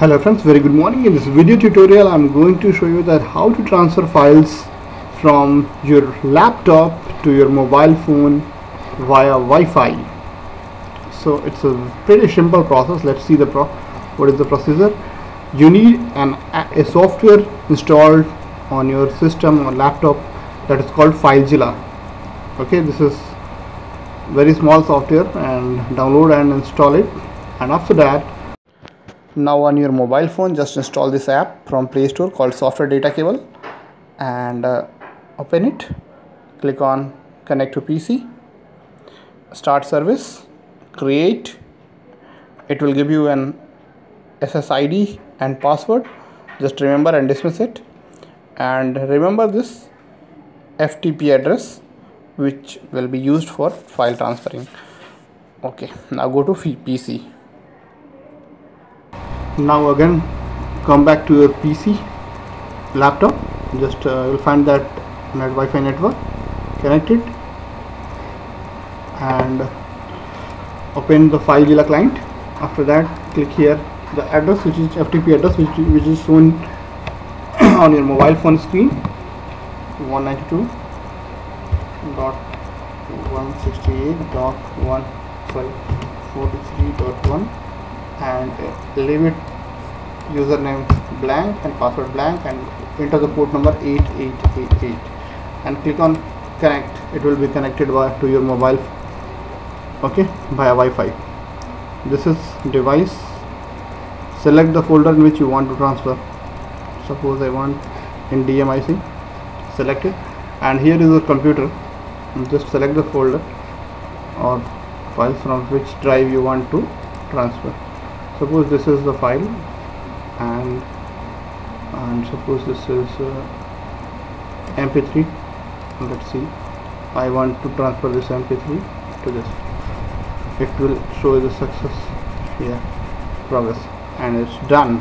hello friends very good morning. In this video tutorial i'm going to show you that how to transfer files from your laptop to your mobile phone via Wi-Fi. So it's a pretty simple process. Let's see the pro what is the procedure. You need an a software installed on your system or laptop that is called FileZilla. Okay this is very small software and download and install it. And after that now on your mobile phone just install this app from play store called software data cable and uh, open it. Click on connect to pc start service. Create. It will give you an ssid and password. Just remember and dismiss it. And remember this ftp address which will be used for file transferring. Okay now go to pc now again come back to your PC laptop. Just uh, you'll find that net Wi-Fi network connect it and open the FileZilla client. After that click here the address which is FTP address which, which is shown on your mobile phone screen. 192 dot 168 dot 1 sorry 43 dot 1 and uh, leave it username blank and password blank and enter the port number 8888 and click on connect. It will be connected by to your mobile okay via Wi-Fi. This is device. Select the folder in which you want to transfer. Suppose I want in DMIC select it. And here is the computer. Just select the folder or files from which drive you want to transfer suppose this is the file and and suppose this is uh, mp3 let's see. I want to transfer this mp3 to this. It will show the success here progress and it's done